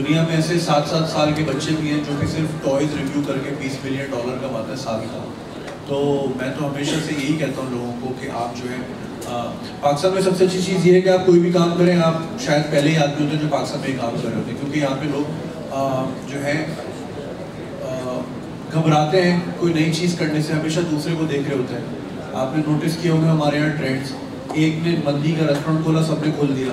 دنیا میں ایسے سات سات سال کے بچے بھی ہیں جو کہ صرف ٹوائز ریویو کر کے بیس ملین ڈالر کماتے ہیں سال کا تو میں تو ہمیشہ سے یہی کہتا ہوں لوگوں کو کہ آپ جو ہے پاکستان میں سب سے اچھی چیز یہ ہے کہ آپ کوئی بھی کام کریں، آپ شاید پہلے ہی آدمی ہوتے ہیں جو پاکستان میں کام کر رہے ہوتے ہیں۔ کیونکہ یہاں پہ لوگ جو ہے گھبراتے ہیں کوئی نئی چیز کرنے سے، ہمیشہ دوسرے کو دیکھ رہے ہوتے ہیں۔ آپ نے نوٹس کیا ہوگا ہمارے یہاں ٹرینڈس ایک نے مندی کا ریسٹورینٹ کھولا، سب نے کھول دیا۔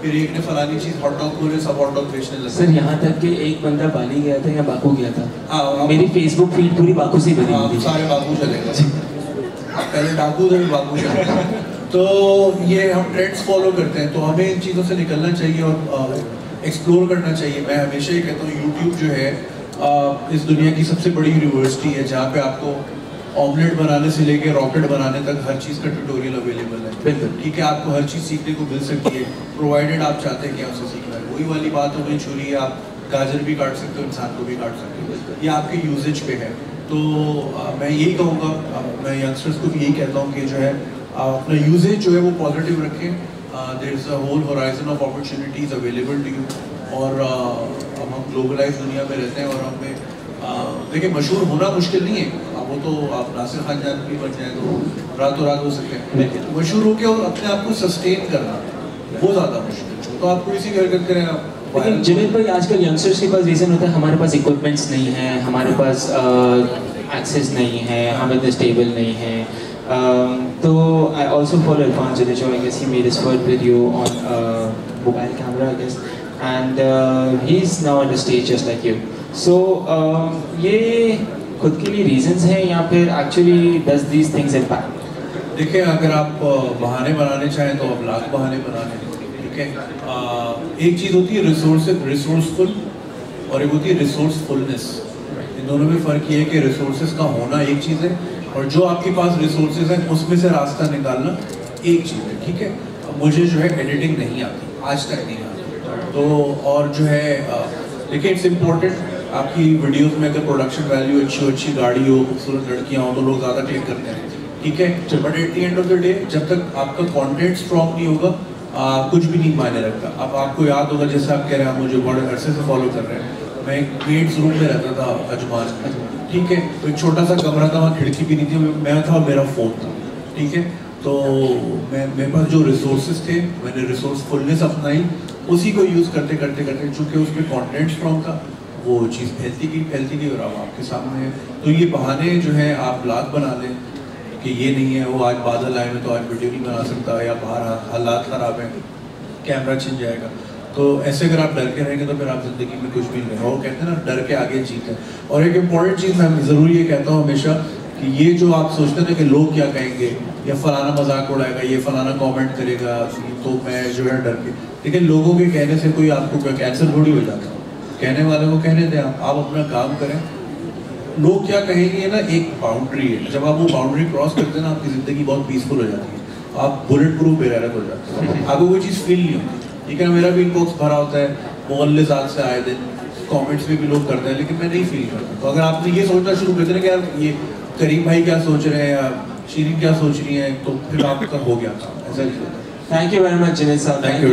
پھر ایک نے فلانی چیز ہاٹ ڈاگ کھولے سب ہاٹ ڈاگ بیچنے لگے۔ سر یہاں تک کہ ایک بندہ بالی گیا تھا یا باکو گیا تھا ہاں میری فیس بک فیڈ پوری باکو سے بنی ہاں ہوئی تھی۔ سارے باغو چلے گا پہلے ڈاکو تھے باغو چلے گا تو یہ ہم ٹرینڈس فالو کرتے ہیں تو ہمیں ان چیزوں سے نکلنا چاہیے اور ایکسپلور کرنا چاہیے۔ میں ہمیشہ یہ کہتا ہوں یوٹیوب جو ہے اس دنیا کی سب سے بڑی یونیورسٹی ہے جہاں پہ آپ کو آملیٹ بنانے سے لے کے راکٹ بنانے تک ہر چیز کا ٹیوٹوریل اویلیبل ہے۔ بالکل۔ ٹھیک ہے آپ کو ہر چیز سیکھنے کو مل سکتی ہے۔ پرووائڈیڈ آپ چاہتے ہیں کہ آپ سے سیکھنا ہے وہی والی بات ہو گئی چھری ہے آپ گاجر بھی کاٹ سکتے ہو انسان کو بھی کاٹ سکتے ہو۔ یہ آپ کے یوزیج پہ ہے۔ تو میں یہی کہوں گا میں ینگسٹرس کو بھی یہی کہتا ہوں کہ جو ہے اپنا یوزیج جو ہے وہ پازیٹیو رکھیں۔ There is a whole horizon of opportunities available to you اور اب ہم گلوبلائز دنیا میں رہتے ہیں اور ہمیں دیکھیں مشہور ہونا مشکل نہیں ہے۔ وہ تو آپ ناصر خان جان بھی بن جائیں تو راتوں رات ہو سکتے ہیں۔ مشہور ہو کے اور اپنے آپ کو سسٹین کرنا وہ زیادہ مشکل تو آپ کوئی سی بھی حرکت کریں آپ لیکن جنید بھائی آج کل ینگسٹرس کے پاس ریزن ہوتا ہے ہمارے پاس اکوپمنٹس نہیں ہیں ہمارے پاس ایکسیس نہیں ہے ہم اتنے اسٹیبل نہیں ہیں۔ تو I also follow Irfan Junejo I guess he made his word with you on mobile camera I guess and he is now on stage just like you so یہ خود کے لیے ریزنس ہیں یا پھر actually does these things impact دیکھیں، اگر آپ بہانے بنانے چاہیں تو آپ لاکھ بہانے بنا لیں ٹھیک ہے؟ ایک چیز ہوتی ہے ریسورس ریسورسفل اور ایک ہوتی ہے ریسورس فلنس ان دونوں میں فرق یہ ہے کہ ریسورسز کا ہونا ایک چیز ہے، اور جو آپ کے پاس ریسورسز ہیں، اس میں سے راستہ نکالنا ایک چیز ہے، ٹھیک ہے؟ مجھے جو ہے ایڈیٹنگ نہیں آتی، آج تک نہیں آتی۔ تو اور جو ہے لیکن اٹس امپورٹنٹ آپ کی ویڈیوز میں اگر پروڈکشن ویلیو اچھی ہو اچھی گاڑی ہو خوبصورت لڑکیاں ہوں تو لوگ زیادہ کلک کرتے ہیں۔ ٹھیک ہے؟ But at the end of the day جب تک آپ کا کانٹینٹ اسٹرانگ نہیں ہوگا کچھ بھی نہیں معنی رکھتا۔ اب آپ کو یاد ہوگا جیسے آپ کہہ رہے ہیں مجھے بڑے عرصے سے فالو کر رہے ہیں۔ میں ایک میڈس روم میں رہتا تھا اجمان میں ٹھیک ہے؟ تو ایک چھوٹا سا کمرہ تھا وہاں کھڑکی بھی نہیں تھی میں تھا اور میرا فون تھا۔ ٹھیک ہے؟ تو میں میرے پاس جو ریسورسز تھے میں نے ریسورس فلنس اپنائی۔ اسی کو یوز کرتے کرتے کرتے چونکہ اس میں کانٹینٹ اسٹرانگ تھا۔ وہ چیز پھیلتی گئی پھیلتی گئی اور اب آپ کے سامنے ہے۔ تو یہ بہانے جو ہیں آپ بلاگ بنا لیں کہ یہ نہیں ہے، وہ آج بادل آئے میں تو آج ویڈیو نہیں بنا سکتا یا باہر حالات خراب ہیں، کیمرہ چھن جائے گا۔ تو ایسے اگر آپ ڈر کے رہیں گے تو پھر آپ زندگی میں کچھ بھی نہیں وہ کہتے ہیں نا، ڈر کے آگے جیت ہے۔ اور ایک امپورٹنٹ چیز میں ضرور یہ کہتا ہوں ہمیشہ کہ یہ جو آپ سوچتے ہیں کہ لوگ کیا کہیں گے، یا فلانا مذاق اڑائے گا، یہ فلانا کامنٹ کرے گا، تو میں جو ہے ڈر کے۔ لیکن لوگوں کے کہنے سے کوئی آپ کو کینسر تھوڑی ہو جاتا کہنے والے کو کہنے دیں آپ آپ اپنا کام کریں. لوگ کیا کہیں گے نا ایک باؤنڈری ہے۔ جب آپ وہ باؤنڈری کراس کرتے ہیں نا آپ کی زندگی بہت پیسفل ہو جاتی ہے۔ آپ بلٹ پروف بے ہو جاتے ہیں۔ آپ کو کوئی چیز فیل نہیں ہوتی۔ ٹھیک ہے میرا بھی ان باکس بھرا ہوتا ہے۔ محلے ذات سے آئے دن کامنٹس میں بھی لوگ کرتے ہیں لیکن میں نہیں فیل کرتا۔ تو اگر آپ نے یہ سوچنا شروع کر دیں کہ یار یہ کریم بھائی کیا سوچ رہے ہیں یا شیرین کیا سوچ رہی ہیں تو پھر آپ کا ہو گیا کام۔ ایسا نہیں ہوتا۔ Thank you very much Junaid صاحب تھینک یو